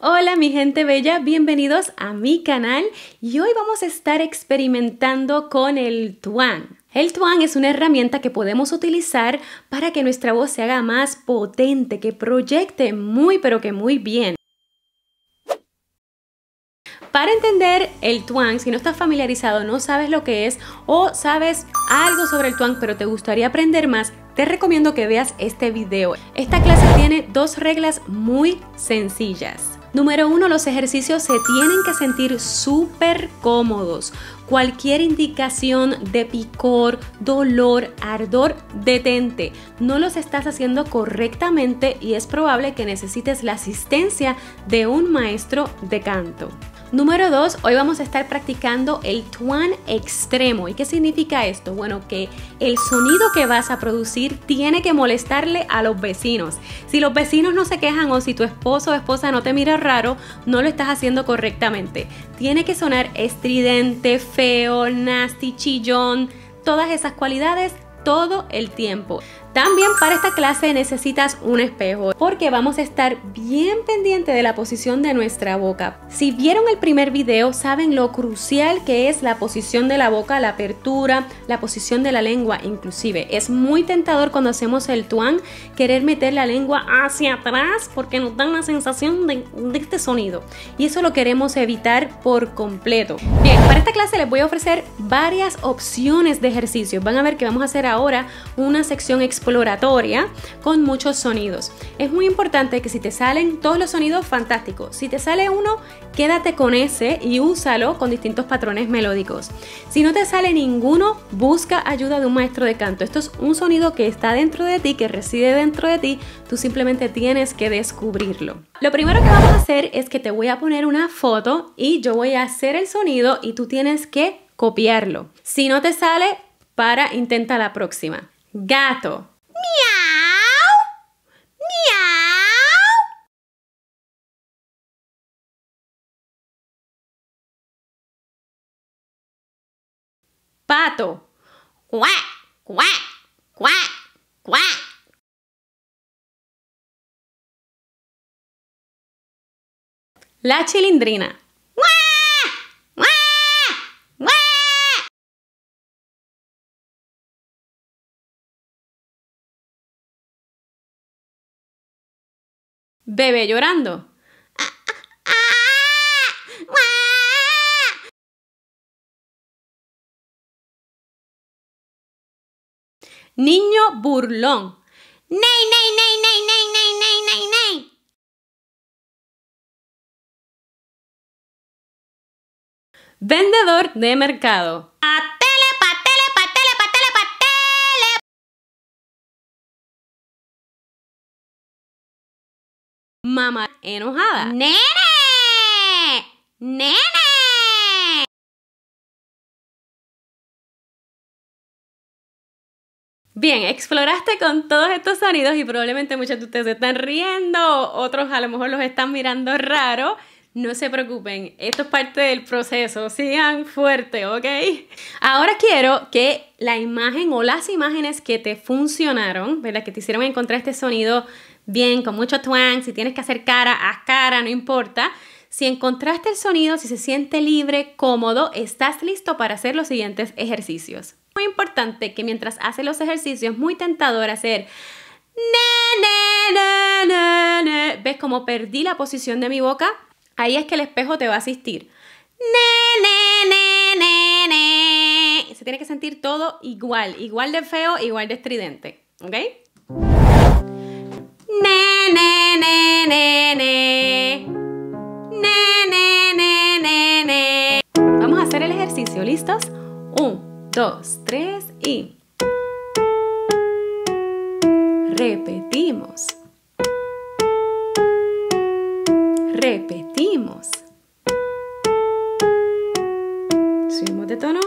Hola mi gente bella, bienvenidos a mi canal y hoy vamos a estar experimentando con el tuan. El tuan es una herramienta que podemos utilizar para que nuestra voz se haga más potente, que proyecte muy pero que muy bien. Para entender el tuan, si no estás familiarizado, no sabes lo que es o sabes algo sobre el tuan pero te gustaría aprender más, te recomiendo que veas este video. Esta clase tiene dos reglas muy sencillas. Número uno, los ejercicios se tienen que sentir súper cómodos. Cualquier indicación de picor, dolor, ardor, detente. No los estás haciendo correctamente y es probable que necesites la asistencia de un maestro de canto. Número 2, hoy vamos a estar practicando el tuan extremo. ¿Y qué significa esto? Bueno, que el sonido que vas a producir tiene que molestarle a los vecinos. Si los vecinos no se quejan o si tu esposo o esposa no te mira raro, no lo estás haciendo correctamente. Tiene que sonar estridente, feo, nasty, chillón, todas esas cualidades todo el tiempo. También para esta clase necesitas un espejo porque vamos a estar bien pendiente de la posición de nuestra boca. Si vieron el primer video saben lo crucial que es la posición de la boca, la apertura, la posición de la lengua inclusive. Es muy tentador cuando hacemos el tuan querer meter la lengua hacia atrás porque nos da una sensación de, de este sonido y eso lo queremos evitar por completo. Bien, para esta clase les voy a ofrecer varias opciones de ejercicios. Van a ver que vamos a hacer ahora una sección exploratoria con muchos sonidos. Es muy importante que si te salen todos los sonidos, fantástico. Si te sale uno, quédate con ese y úsalo con distintos patrones melódicos. Si no te sale ninguno, busca ayuda de un maestro de canto. Esto es un sonido que está dentro de ti, que reside dentro de ti. Tú simplemente tienes que descubrirlo. Lo primero que vamos a hacer es que te voy a poner una foto y yo voy a hacer el sonido y tú tienes que copiarlo. Si no te sale, para, intenta la próxima. Gato. Pato. Cuac, cuac, cuac, cuac. La chilindrina. Bebé llorando. Niño burlón. Ney, ney, ney, ney, ney, ney, ney, ney, ney. Vendedor de mercado. Patele, patele, patele, patele, patele. Mamá enojada. Nene. Nene. Bien, exploraste con todos estos sonidos y probablemente muchos de ustedes están riendo, otros a lo mejor los están mirando raro. No se preocupen, esto es parte del proceso, sigan fuerte, ¿ok? Ahora quiero que la imagen o las imágenes que te funcionaron, ¿verdad? Que te hicieron encontrar este sonido bien, con mucho twang, si tienes que hacer cara, haz cara, no importa. Si encontraste el sonido, si se siente libre, cómodo, estás listo para hacer los siguientes ejercicios. Importante que mientras haces los ejercicios, muy tentador hacer. ¿Ves cómo perdí la posición de mi boca? Ahí es que el espejo te va a asistir. Se tiene que sentir todo igual, igual de feo, igual de estridente. ¿Ok? Vamos a hacer el ejercicio. ¿Listos? Dos, tres y. Repetimos. Repetimos. Subimos de tono.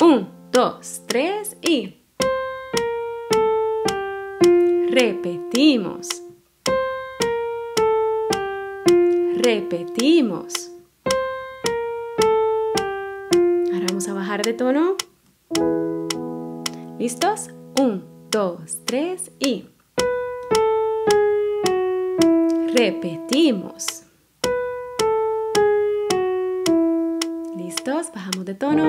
Un, dos, tres y. Repetimos. Repetimos. Vamos a bajar de tono. ¿Listos? Un, dos, tres y. Repetimos. ¿Listos? Bajamos de tono.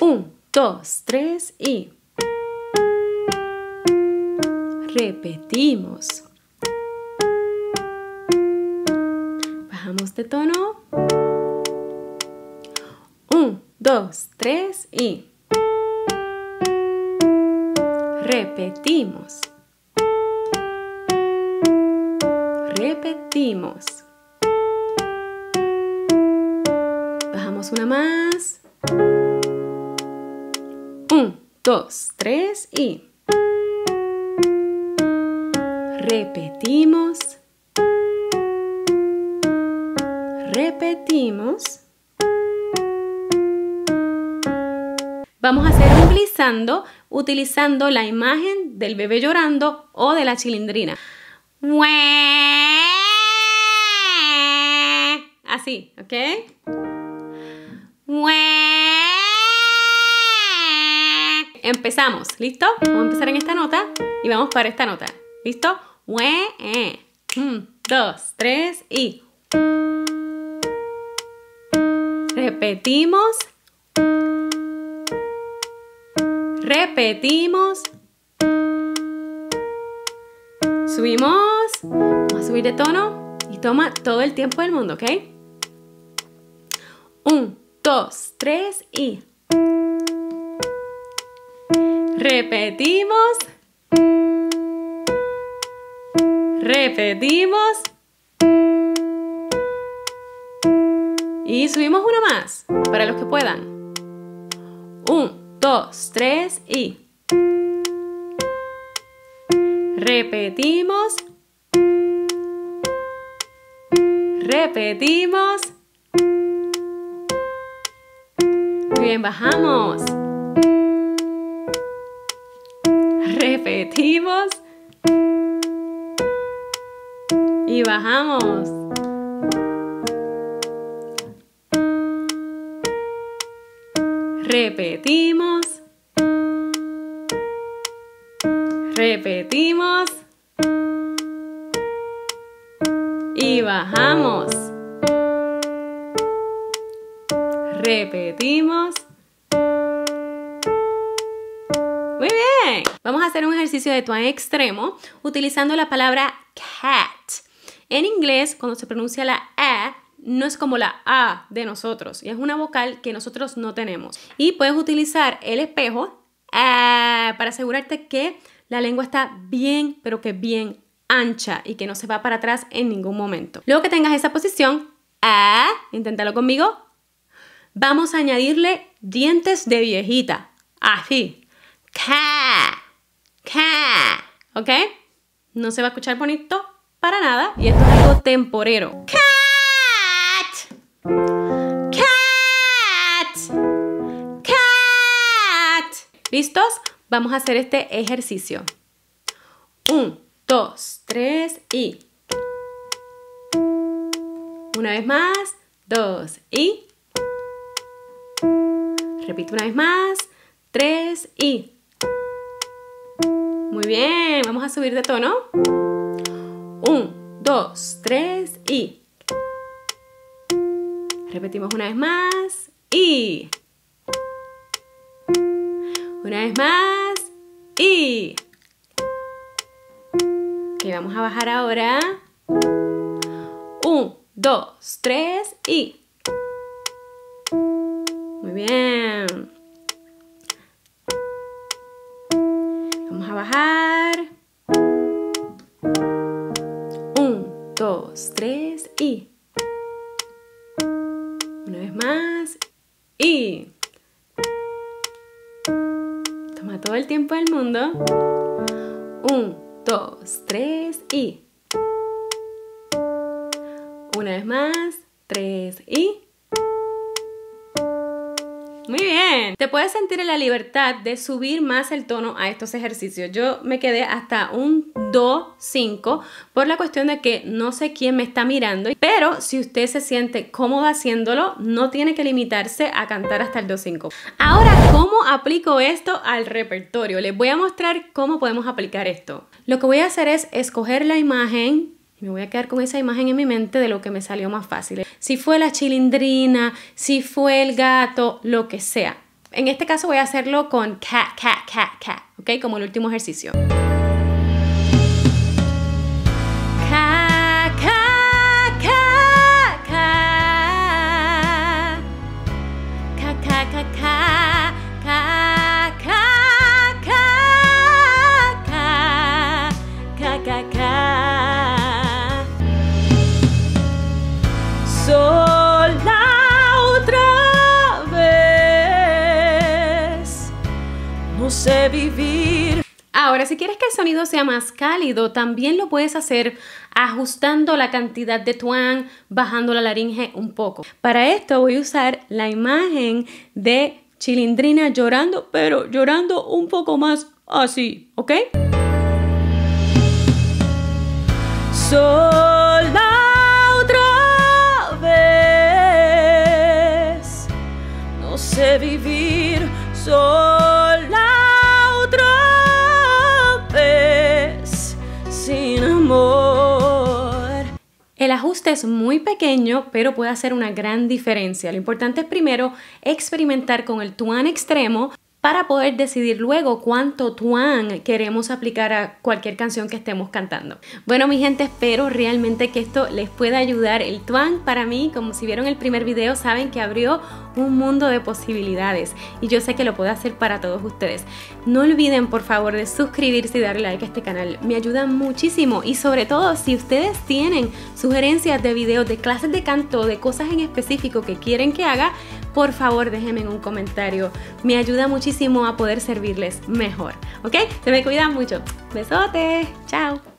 Un, dos, tres y... Repetimos. Bajamos de tono. Dos, tres y... Repetimos. Repetimos. Bajamos una más. Un, dos, tres y... Repetimos. Repetimos. Vamos a hacer un glissando utilizando la imagen del bebé llorando o de la chilindrina. Así, ¿ok? Empezamos, ¿listo? Vamos a empezar en esta nota y vamos para esta nota. ¿Listo? Un, dos, tres y... Repetimos. Repetimos. Subimos. Vamos a subir de tono y toma todo el tiempo del mundo, ¿ok? Un, dos, tres y... Repetimos. Repetimos. Y subimos una más, para los que puedan. Dos, tres y... Repetimos. Repetimos. Bien, bajamos. Repetimos. Y bajamos. Repetimos. Repetimos. Y bajamos. Repetimos. Muy bien. Vamos a hacer un ejercicio de tuan extremo utilizando la palabra cat. En inglés, cuando se pronuncia la A, no es como la A de nosotros. Y es una vocal que nosotros no tenemos. Y puedes utilizar el espejo para asegurarte que la lengua está bien, pero que bien ancha y que no se va para atrás en ningún momento. Luego que tengas esa posición, a, inténtalo conmigo, vamos a añadirle dientes de viejita. Así. Ca, ca, ¿ok? No se va a escuchar bonito para nada y esto es algo temporero. ¿Listos? Vamos a hacer este ejercicio. Un, dos, tres y... Una vez más, dos y... Repito una vez más, tres y... Muy bien, vamos a subir de tono. Un, dos, tres y... Repetimos una vez más y... Una vez más. Y... Ok, vamos a bajar ahora. Un, dos, tres y... Muy bien. Vamos a bajar. Un, dos, tres y... Una vez más. Y... el tiempo del mundo. Un, dos, tres y... Una vez más. Tres y... Muy bien. Te puedes sentir en la libertad de subir más el tono a estos ejercicios. Yo me quedé hasta un do 5 por la cuestión de que no sé quién me está mirando, pero si usted se siente cómodo haciéndolo, no tiene que limitarse a cantar hasta el do 5. Ahora, ¿cómo aplico esto al repertorio? Les voy a mostrar cómo podemos aplicar esto. Lo que voy a hacer es escoger la imagen me voy a quedar con esa imagen en mi mente de lo que me salió más fácil. Si fue la chilindrina, si fue el gato, lo que sea. En este caso voy a hacerlo con cat, cat, cat, cat, ¿ok? Como el último ejercicio. Vivir. Ahora, si quieres que el sonido sea más cálido, también lo puedes hacer ajustando la cantidad de twang, bajando la laringe un poco. Para esto voy a usar la imagen de Chilindrina llorando, pero llorando un poco más así, ¿ok? Ajuste es muy pequeño, pero puede hacer una gran diferencia. Lo importante es primero experimentar con el tuan extremo para poder decidir luego cuánto tuan queremos aplicar a cualquier canción que estemos cantando. Bueno, mi gente, espero realmente que esto les pueda ayudar. El tuan para mí, como si vieron el primer video, saben que abrió un mundo de posibilidades y yo sé que lo puedo hacer para todos ustedes. No olviden, por favor, de suscribirse y darle like a este canal. Me ayuda muchísimo y sobre todo si ustedes tienen sugerencias de videos, de clases de canto, de cosas en específico que quieren que haga, por favor déjenme en un comentario. Me ayuda muchísimo a poder servirles mejor. ¿Ok? Se me cuidan mucho. Besote. Chao.